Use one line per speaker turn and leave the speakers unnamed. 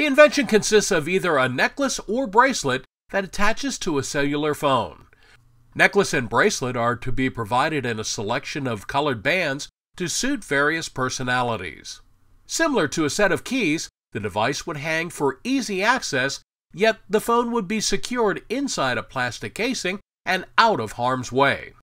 The invention consists of either a necklace or bracelet that attaches to a cellular phone. Necklace and bracelet are to be provided in a selection of colored bands to suit various personalities. Similar to a set of keys, the device would hang for easy access, yet the phone would be secured inside a plastic casing and out of harm's way.